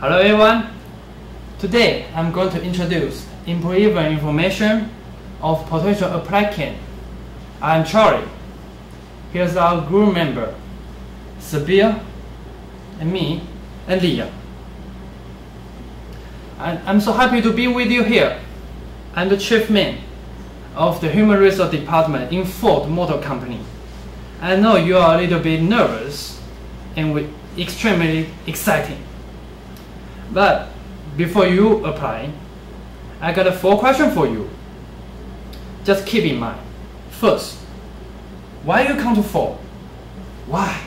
Hello everyone. Today I'm going to introduce employee information of potential applicant. I'm Charlie. Here's our group member, Sabir, and me, and Leah. I'm so happy to be with you here. I'm the chief man of the Human Resource Department in Ford Motor Company. I know you are a little bit nervous and extremely exciting. But before you apply, I got a four question for you. Just keep in mind. First, why you come to Ford? Why?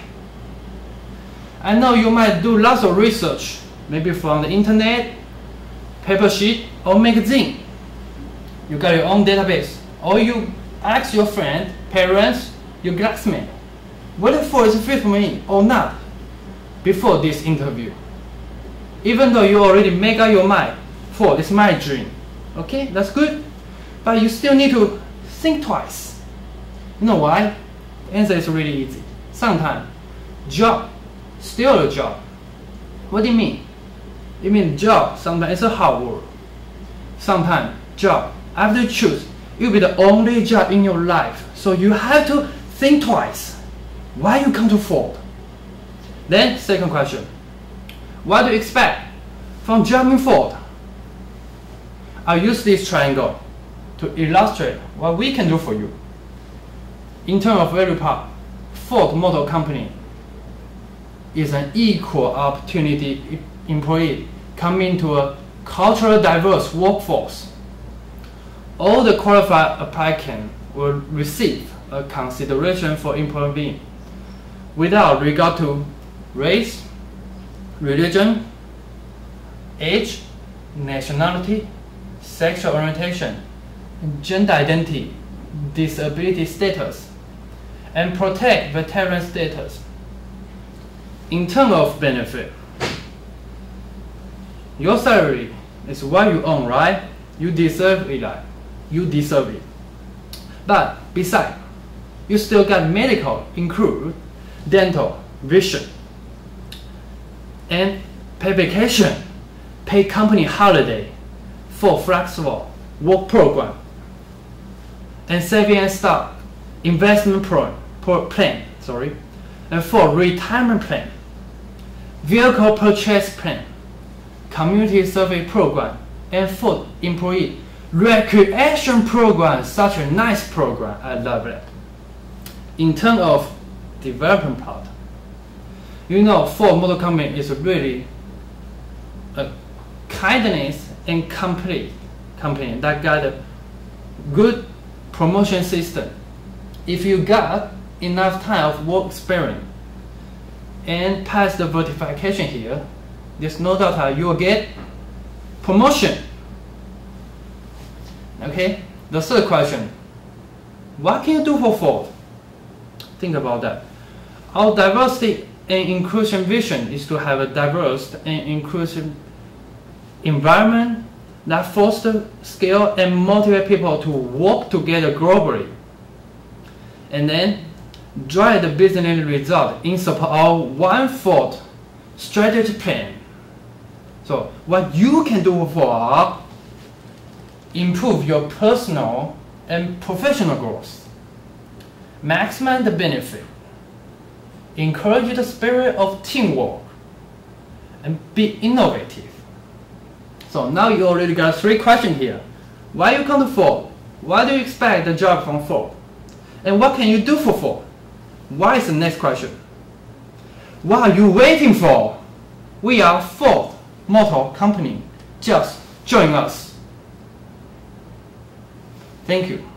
I know you might do lots of research, maybe from the internet, paper sheet, or magazine. You got your own database, or you ask your friend, parents, your classmate, whether Ford is fit for me or not before this interview even though you already make up your mind for this my dream. Okay that's good. But you still need to think twice. You know why? The answer is really easy. Sometimes job. Still a job. What do you mean? You mean job sometimes it's a hard work sometimes job. After you choose. It will be the only job in your life. So you have to think twice. Why you come to Ford then second question what do you expect from German Ford? I'll use this triangle to illustrate what we can do for you. In terms of value prop, Ford Motor Company is an equal opportunity employee coming to a culturally diverse workforce. All the qualified applicants will receive a consideration for employment without regard to race, religion, age, nationality, sexual orientation, gender identity, disability status, and protect veteran status. In terms of benefit, your salary is what you own, right? You deserve it, right? You deserve it. But besides, you still got medical, include dental, vision, and pay vacation, pay company holiday for flexible work program, and saving and stock investment pro, plan, sorry, and for retirement plan, vehicle purchase plan, community survey program, and for employee recreation program, such a nice program, I love it. In terms of development part, you know, Ford Motor Company is really a kindness and complete company that got a good promotion system. If you got enough time of work experience and pass the verification here, there's no doubt you will get promotion. Okay, the third question, what can you do for Ford? Think about that. Our diversity an inclusion vision is to have a diverse and inclusive environment that foster scale and motivate people to work together globally. And then drive the business result in support of one Ford strategy plan. So what you can do for improve your personal and professional growth, maximize the benefit, encourage the spirit of teamwork, and be innovative. So now you already got three questions here. Why you come to Ford? Why do you expect the job from Ford? And what can you do for Ford? Why is the next question? What are you waiting for? We are Ford Motor Company. Just join us. Thank you.